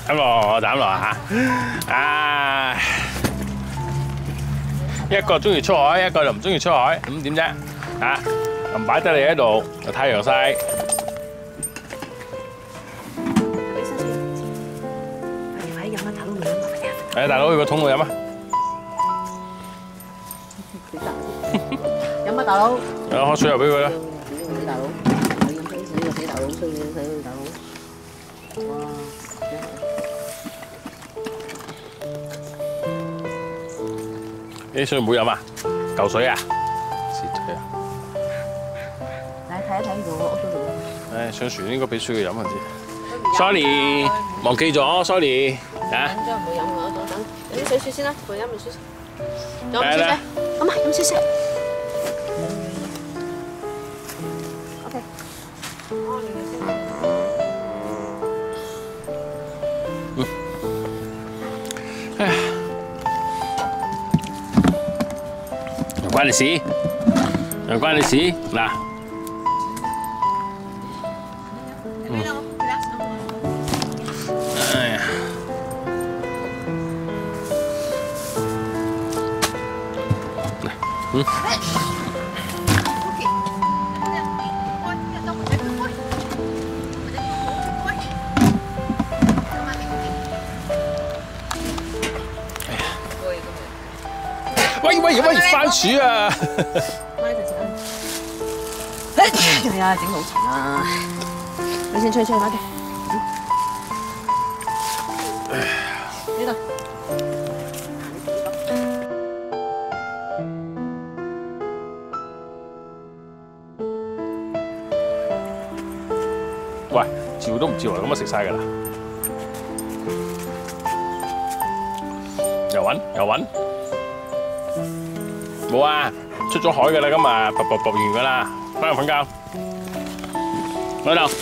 斩落斩落吓，唉，一个中意出海，一个就唔中意出海，咁点啫？吓，咁摆得你喺度，有太阳晒。诶，大佬去个桶度饮啊！饮啊，大佬！有开水又俾佢啦。死大佬！你咁衰死个死大佬，衰死死个大佬！哇！ 啲水唔好飲啊！舊水啊！蝕嘴啊！嚟睇一睇呢度屋度。唉，上船應該俾水佢飲下先。Sorry，忘記咗，sorry 啊！緊張唔好飲我等等，飲啲水雪先啦，陪飲完水先。飲水先，咁啊，飲水先。OK。唉，qua đây sĩ, rồi qua đây sĩ, là ừ. Hmm? 喂喂喂，番薯啊！係啊，整老陳啊！你先吹吹快啲。呢度。喂，照都唔照嚟，咁啊食晒㗎啦！又揾又揾，冇啊！出咗海㗎啦，今日，卜卜卜完㗎啦，翻去瞓觉，老豆。